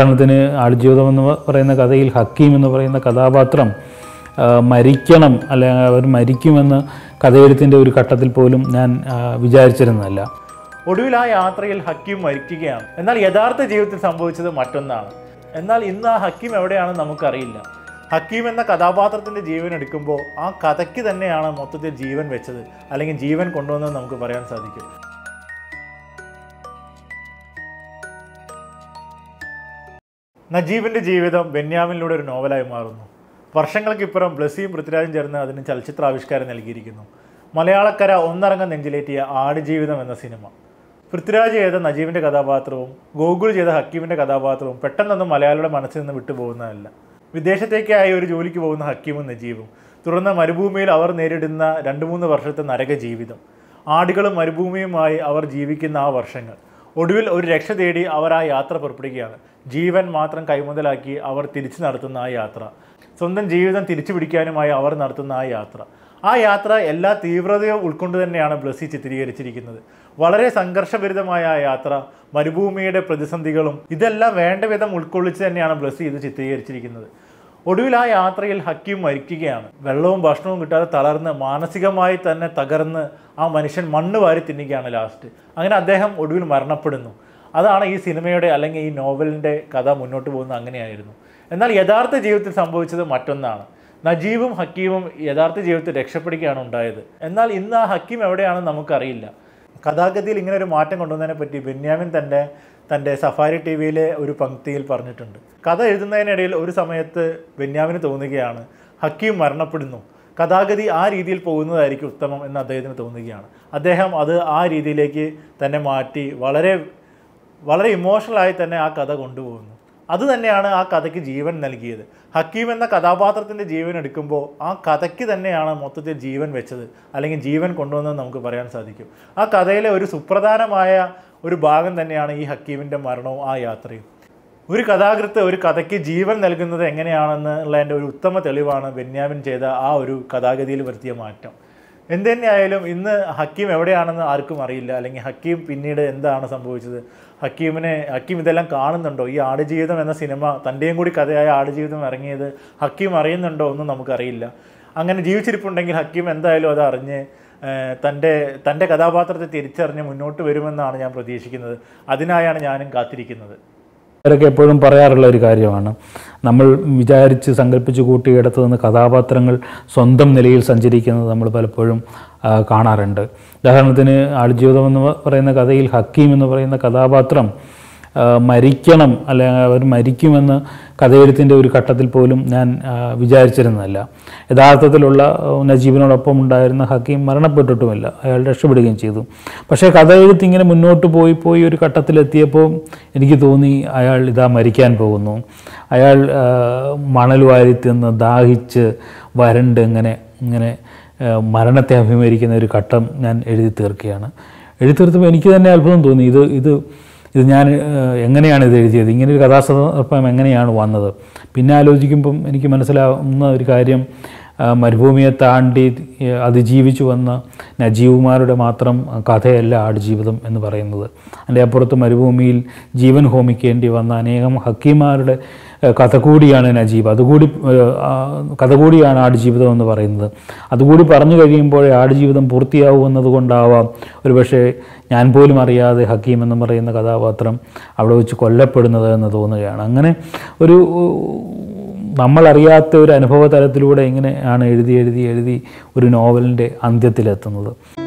ഉദാഹരണത്തിന് ആടുജീവിതം എന്ന് പറയുന്ന കഥയിൽ ഹക്കീം എന്ന് പറയുന്ന കഥാപാത്രം മരിക്കണം അല്ലെങ്കിൽ അവർ മരിക്കുമെന്ന് കഥയെഴുത്തിന്റെ ഒരു ഘട്ടത്തിൽ പോലും ഞാൻ വിചാരിച്ചിരുന്നതല്ല. ഒടുവിൽ ആ യാത്രയിൽ ഹക്കീം മരിക്കുകയാണ്. എന്നാൽ യഥാർത്ഥ ജീവിതത്തിൽ സംഭവിച്ചത് മറ്റൊന്നാണ്. എന്നാൽ ഇന്ന് ആ ഹക്കീം എവിടെയാണെന്ന് നമുക്കറിയില്ല. ഹക്കീം എന്ന കഥാപാത്രത്തിന്റെ ജീവൻ എടുക്കുമ്പോൾ ആ കഥയ്ക്ക് തന്നെയാണ് മൊത്തത്തിൽ ജീവൻ വെച്ചത്. അല്ലെങ്കിൽ ജീവൻ കൊണ്ടുവന്നത് നമുക്ക് പറയാൻ സാധിക്കും. നജീബിന്റെ ജീവിതം ബെന്യാമിനിലൂടെ ഒരു നോവലായി മാറുന്നു. വർഷങ്ങൾക്കിപ്പുറം ബ്ലസ്സിയും പൃഥ്വിരാജും ചേർന്ന് അതിന് ചലച്ചിത്രാവിഷ്കാരം നൽകിയിരിക്കുന്നു. മലയാളക്കര ഒന്നരങ്ങ നെഞ്ചിലേറ്റിയ ആടുജീവിതം എന്ന സിനിമ. പൃഥ്വിരാജ് ചെയ്ത നജീബിന്റെ കഥാപാത്രവും ഗോകുൽ ചെയ്ത ഹക്കീമിന്റെ കഥാപാത്രവും പെട്ടെന്നൊന്നും മലയാളിയുടെ മനസ്സിൽ നിന്ന് വിട്ടുപോകുന്നതല്ല വിദേശത്തേക്കായി ഒരു ജോലിക്ക് പോകുന്ന ഹക്കീമും നജീബും തുടർന്ന് മരുഭൂമിയിൽ അവർ നേരിടുന്ന രണ്ട് മൂന്ന് വർഷത്തെ നരക ജീവിതം. ആടുകളും മരുഭൂമിയുമായി അവർ ജീവിക്കുന്ന ആ വർഷങ്ങൾ. ഒടുവിൽ ഒരു രക്ഷ തേടി അവർ ആ യാത്ര പുറപ്പെടുകയാണ്. ജീവൻ മാത്രം കൈമുതലാക്കി അവർ തിരിച്ചു നടത്തുന്ന ആ യാത്ര. സ്വന്തം ജീവിതം തിരിച്ചു പിടിക്കാനുമായി അവർ നടത്തുന്ന ആ യാത്ര. ആ യാത്ര എല്ലാ തീവ്രതയും ഉൾക്കൊണ്ട് തന്നെയാണ് ബ്ലസ്സി ചിത്രീകരിച്ചിരിക്കുന്നത്. വളരെ സംഘർഷഭരിതമായ ആ യാത്ര മരുഭൂമിയുടെ പ്രതിസന്ധികളും ഇതെല്ലാം വേണ്ട വിധം ഉൾക്കൊള്ളിച്ച് തന്നെയാണ് ബ്ലസ്സി ഇത് ചിത്രീകരിച്ചിരിക്കുന്നത്. ഒടുവിൽ ആ യാത്രയിൽ ഹക്കീം മരിക്കുകയാണ്. വെള്ളവും ഭക്ഷണവും കിട്ടാതെ തളർന്ന് മാനസികമായി തന്നെ തകർന്ന് ആ മനുഷ്യൻ മണ്ണ് വാരി തിന്നുകയാണ് ലാസ്റ്റ്. അങ്ങനെ അദ്ദേഹം ഒടുവിൽ മരണപ്പെടുന്നു. അതാണ് ഈ സിനിമയുടെ അല്ലെങ്കിൽ ഈ നോവലിന്റെ കഥ മുന്നോട്ട് പോകുന്നത് അങ്ങനെയായിരുന്നു. എന്നാൽ യഥാർത്ഥ ജീവിതത്തിൽ സംഭവിച്ചത് മറ്റൊന്നാണ്. നജീബും ഹക്കീമും യഥാർത്ഥ ജീവിതത്തിൽ രക്ഷപ്പെടുകയാണ് ഉണ്ടായത്. എന്നാൽ ഇന്ന് ആ ഹക്കീം എവിടെയാണെന്ന് നമുക്കറിയില്ല. കഥാഗതിയിൽ ഇങ്ങനെ ഒരു മാറ്റം കൊണ്ടുവന്നതിനെ പറ്റി ബെന്യാമിൻ തന്റെ തന്റെ സഫാരി ടി വിയിലെ ഒരു പങ്ക്തിയിൽ പറഞ്ഞിട്ടുണ്ട്. കഥ എഴുതുന്നതിനിടയിൽ ഒരു സമയത്ത് ബെന്യാമിന് തോന്നുകയാണ് ഹക്കീം മരണപ്പെടുന്നു. കഥാഗതി ആ രീതിയിൽ പോകുന്നതായിരിക്കും ഉത്തമം എന്ന് അദ്ദേഹത്തിന് തോന്നുകയാണ്. അദ്ദേഹം അത് ആ രീതിയിലേക്ക് തന്നെ മാറ്റി വളരെ വളരെ ഇമോഷണലായി തന്നെ ആ കഥ കൊണ്ടുപോകുന്നു. അത് തന്നെയാണ് ആ കഥയ്ക്ക് ജീവൻ നൽകിയത്. ഹക്കീം എന്ന കഥാപാത്രത്തിന്റെ ജീവൻ എടുക്കുമ്പോൾ ആ കഥയ്ക്ക് തന്നെയാണ് മൊത്തത്തിൽ ജീവൻ വെച്ചത്. അല്ലെങ്കിൽ ജീവൻ കൊണ്ടുവന്നതെന്ന് നമുക്ക് പറയാൻ സാധിക്കും. ആ കഥയിലെ ഒരു സുപ്രധാനമായ ഒരു ഭാഗം തന്നെയാണ് ഈ ഹക്കീമിന്റെ മരണവും ആ യാത്രയും. ഒരു കഥാകൃത്ത് ഒരു കഥയ്ക്ക് ജീവൻ നൽകുന്നത് എങ്ങനെയാണെന്നുള്ളതിന്റെ ഒരു ഉത്തമ തെളിവാണ് ബെന്യാമിൻ ചെയ്ത ആ ഒരു കഥാഗതിയിൽ വരുത്തിയ മാറ്റം. എന്ത് തന്നെയായാലും ഇന്ന് ഹക്കീം എവിടെയാണെന്ന് ആർക്കും അറിയില്ല. അല്ലെങ്കിൽ ഹക്കീം പിന്നീട് എന്താണ് സംഭവിച്ചത്? ഹക്കീമിനെ ഹക്കീം ഇതെല്ലാം കാണുന്നുണ്ടോ? ഈ ആടുജീവിതം എന്ന സിനിമ തന്റെയും കൂടി കഥയായ ആടുജീവിതം ഇറങ്ങിയത് ഹക്കീം അറിയുന്നുണ്ടോ ഒന്നും നമുക്കറിയില്ല. അങ്ങനെ ജീവിച്ചിരിപ്പുണ്ടെങ്കിൽ ഹക്കീം എന്തായാലും അത് അറിഞ്ഞ് തന്റെ തന്റെ കഥാപാത്രത്തെ തിരിച്ചറിഞ്ഞ് മുന്നോട്ട് വരുമെന്നാണ് ഞാൻ പ്രതീക്ഷിക്കുന്നത്. അതിനായാണ് ഞാനും കാത്തിരിക്കുന്നത്. അവരൊക്കെ എപ്പോഴും പറയാറുള്ള ഒരു കാര്യമാണ്. നമ്മൾ വിചാരിച്ച് സങ്കല്പിച്ച് കൂട്ടിയെടുത്തു നിന്ന് കഥാപാത്രങ്ങൾ സ്വന്തം നിലയിൽ സഞ്ചരിക്കുന്നത് നമ്മൾ പലപ്പോഴും കാണാറുണ്ട്. ഉദാഹരണത്തിന് ആൾജീവിതം എന്ന് പറയുന്ന കഥയിൽ ഹക്കീം എന്ന് പറയുന്ന കഥാപാത്രം മരിക്കണം അല്ലെങ്കിൽ അവർ മരിക്കുമെന്ന് കഥയെഴുത്തിന്റെ ഒരു ഘട്ടത്തിൽ പോലും ഞാൻ ആ, വിചാരിച്ചിരുന്നതല്ല. യഥാർത്ഥത്തിലുള്ള നജീബിനോടൊപ്പം ഉണ്ടായിരുന്ന ഹക്കീം മരണപ്പെട്ടിട്ടുമില്ല. അയാൾ രക്ഷപ്പെടുകയും ചെയ്തു. പക്ഷേ കഥ എഴുത്ത് ഇങ്ങനെ മുന്നോട്ട് പോയി പോയി ഒരു ഘട്ടത്തിലെത്തിയപ്പോൾ എനിക്ക് തോന്നി അയാൾ ഇതാ മരിക്കാൻ പോകുന്നു. അയാൾ മണൽ വാരി തിന്ന് ദാഹിച്ച് വരണ്ട് ഇങ്ങനെ ഇങ്ങനെ മരണത്തെ അഭിമുഖീകരിക്കുന്ന ഒരു ഘട്ടം ഞാൻ എഴുതി തീർക്കുകയാണ്. എഴുതി തീർത്തപ്പോൾ എനിക്ക് തന്നെ അത്ഭുതം തോന്നി. ഇത് ഇത് ഇത് ഞാൻ എങ്ങനെയാണ് ഇത് എഴുതിയത്? ഇങ്ങനെ ഒരു കഥാസന്ദർഭം എങ്ങനെയാണ് വന്നത്? പിന്നെ ആലോചിക്കുമ്പം എനിക്ക് മനസ്സിലാവുന്ന ഒരു കാര്യം മരുഭൂമിയെ താണ്ടി അതിജീവിച്ചു വന്ന നജീവുമാരുടെ മാത്രം കഥയല്ല ആടുജീവിതം എന്ന് പറയുന്നത്. അതിന്റെ അപ്പുറത്ത് മരുഭൂമിയിൽ ജീവൻ ഹോമിക്കേണ്ടി വന്ന അനേകം ഹക്കീമാരുടെ കഥ കൂടിയാണ് നജീബ്. അതുകൂടി കഥ കൂടിയാണ് ആടുജീവിതം എന്ന് പറയുന്നത്. അതുകൂടി പറഞ്ഞു കഴിയുമ്പോഴേ ആടുജീവിതം പൂർത്തിയാവുമെന്നത് കൊണ്ടാവാം ഒരുപക്ഷെ ഞാൻ പോലും അറിയാതെ ഹക്കീം എന്ന് പറയുന്ന കഥാപാത്രം അവിടെ വെച്ച് കൊല്ലപ്പെടുന്നത് എന്ന് തോന്നുകയാണ്. അങ്ങനെ ഒരു നമ്മളറിയാത്ത ഒരു അനുഭവ തലത്തിലൂടെ ഇങ്ങനെയാണ് എഴുതി എഴുതി എഴുതി ഒരു നോവലിന്റെ അന്ത്യത്തിലെത്തുന്നത്.